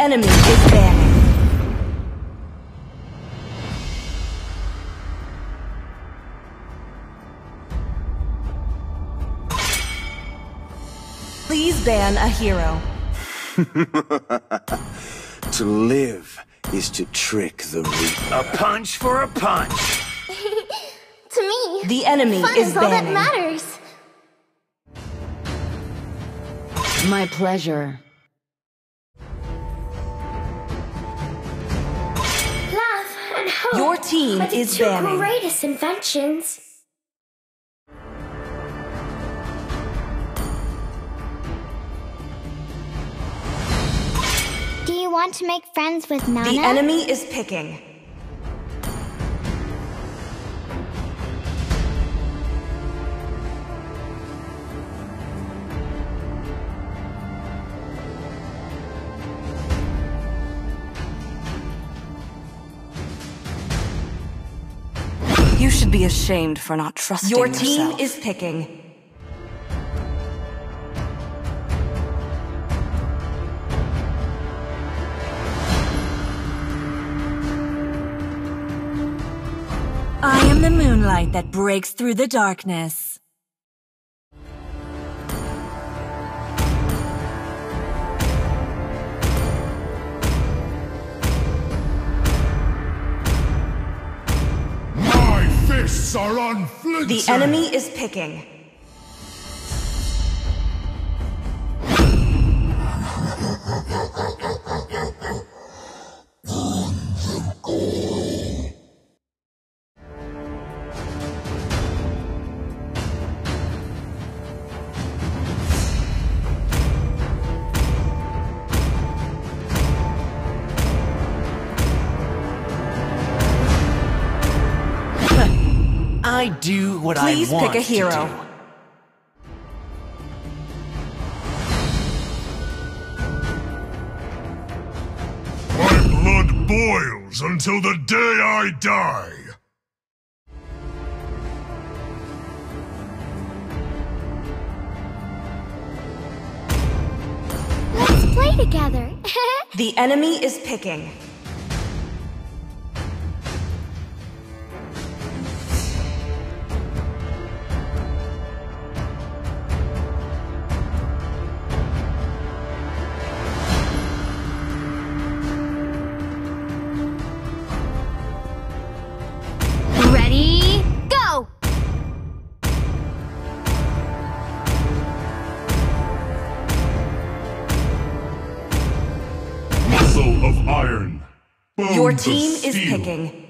The enemy is banning. Please ban a hero. To live is to trick the Reaper. A punch for a punch. To me, The enemy fun is is all that matters. My pleasure. Your team the is two banning. greatest inventions. Do you want to make friends with Nana? The enemy is picking. Be ashamed for not trusting Your team yourself. is picking. I am the moonlight that breaks through the darkness. Fists are unflinching! The enemy is picking. I do what Please I want pick a hero. My blood boils until the day I die! Let's play together. The enemy is picking. Muscle of iron. Your bones of team is picking.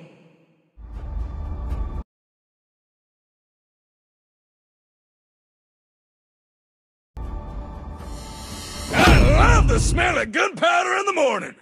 I love the smell of gunpowder in the morning.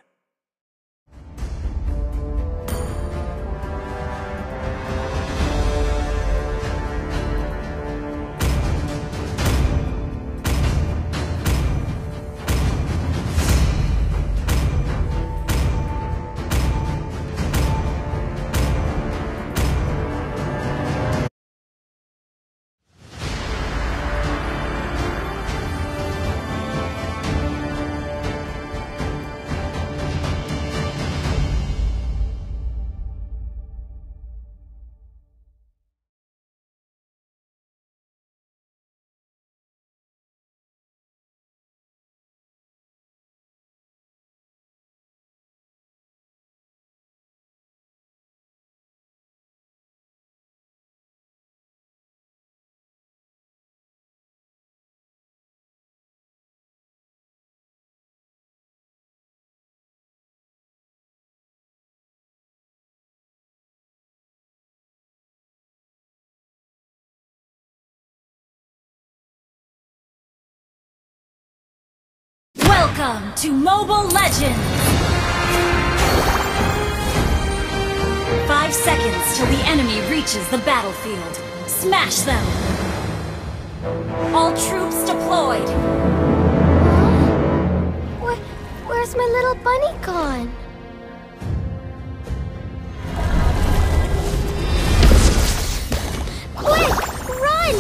Welcome to Mobile Legends! Five seconds till the enemy reaches the battlefield. Smash them! All troops deployed! Where, where's my little bunny gone? Quick, run!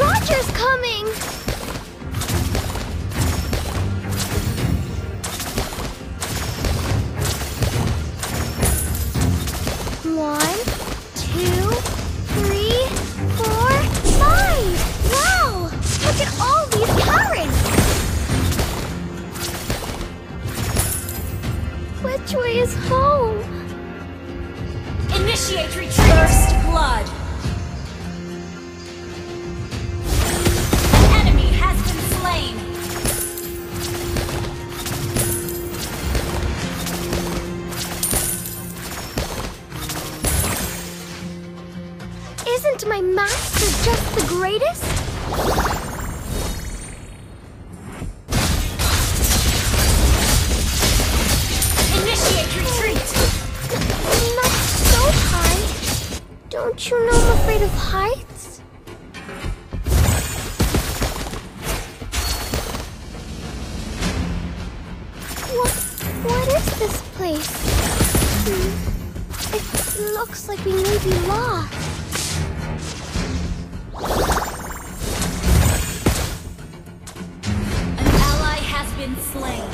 Roger's coming! afraid of heights? What, what is this place? It looks like we may be lost. An ally has been slain.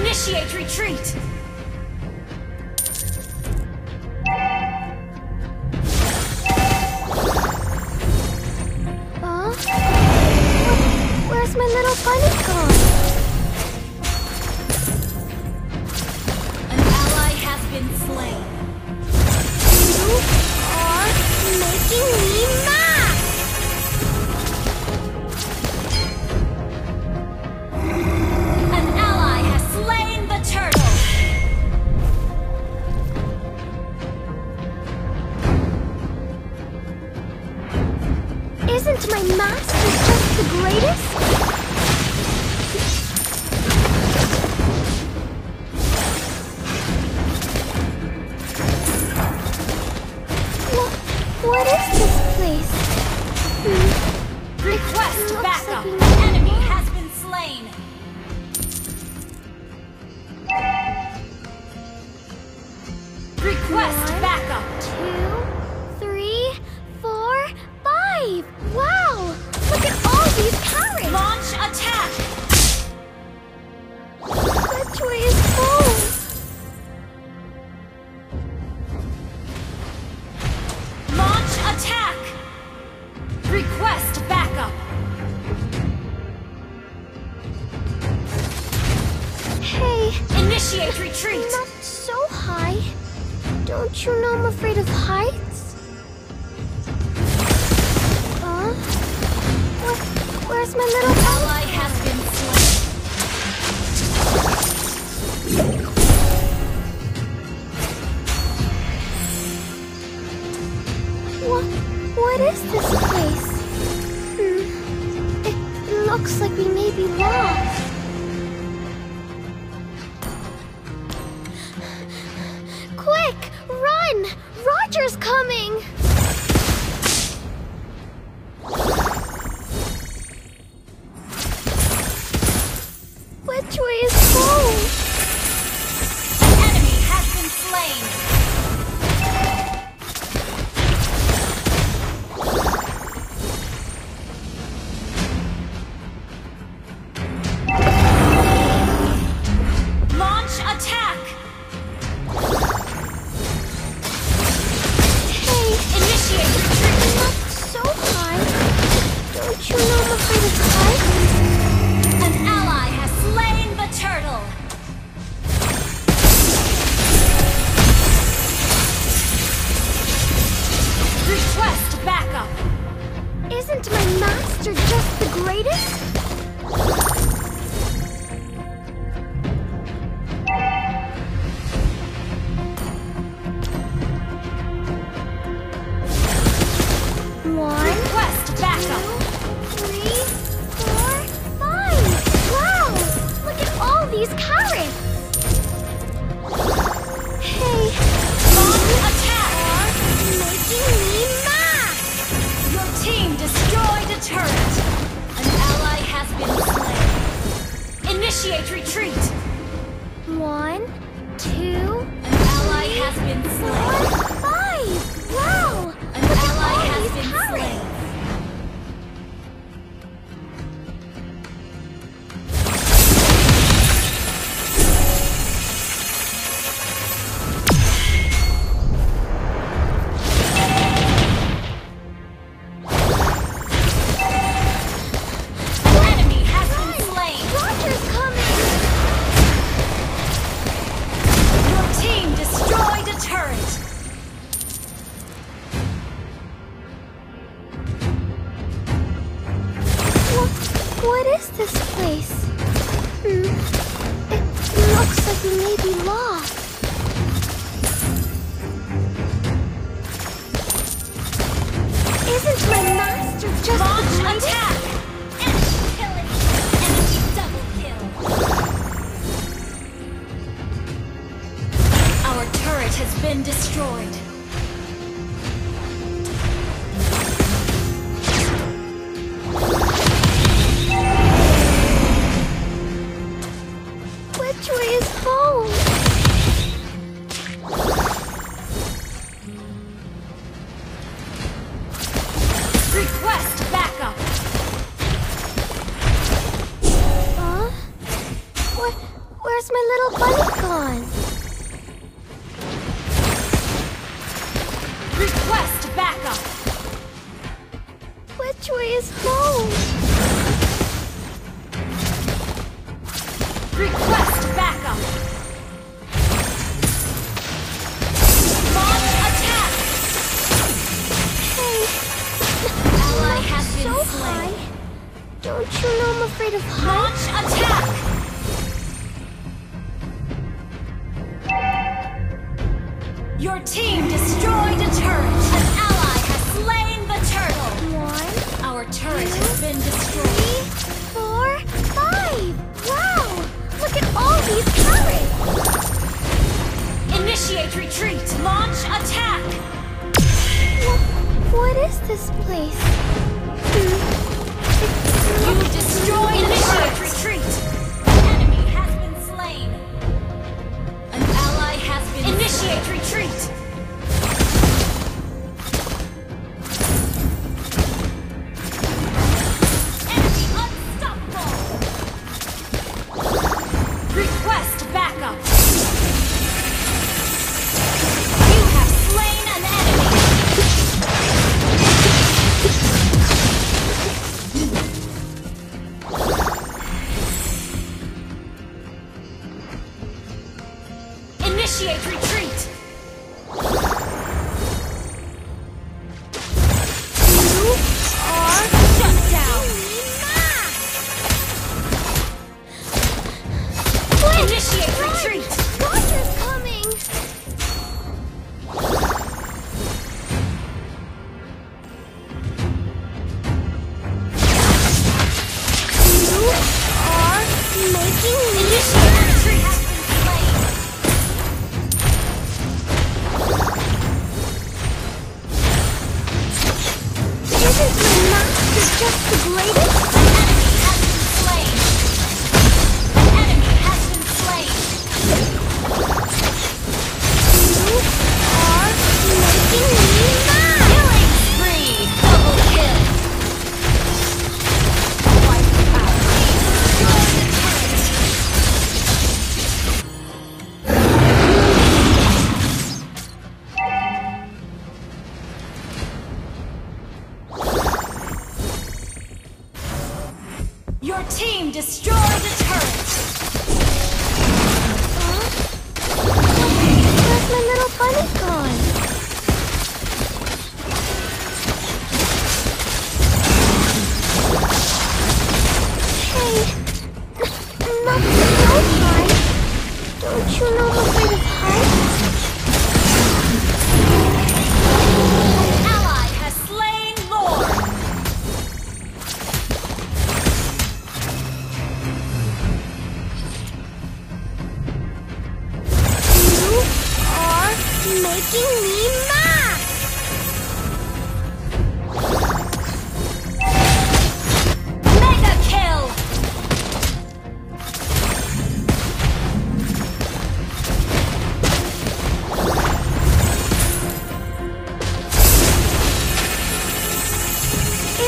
Initiate retreat! West. afraid of heights? Huh? Where, where's my little ally has been slain? What, what is this place? Hmm. It looks like we may be lost. 就那么好 so high. Don't you know I'm afraid of heights? Launch attack! Your team destroyed a turret. An ally has slain the turtle. One. Our turret two, has been destroyed. Three, four, five. Wow! Look at all these turrets. Initiate retreat. Launch attack. What, what is this place? Woo! Initiate retreat!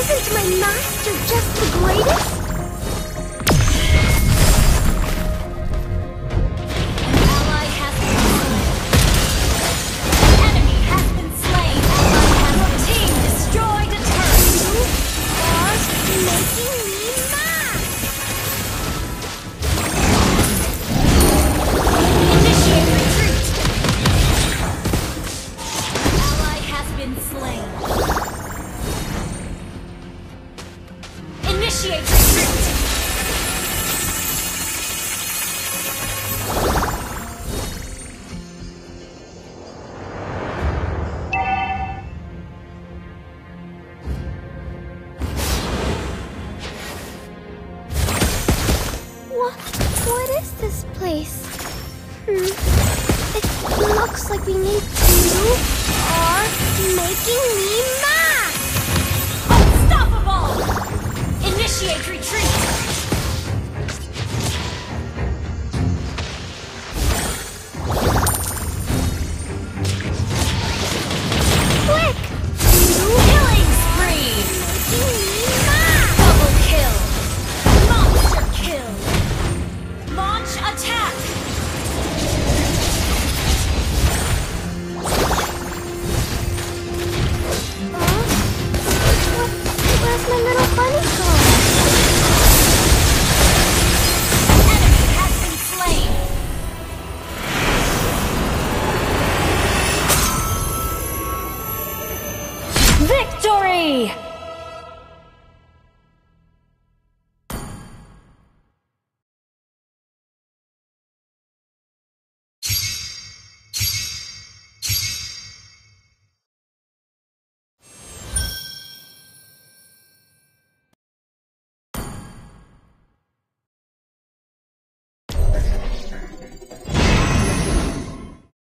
Isn't my master just the greatest? 见证奇迹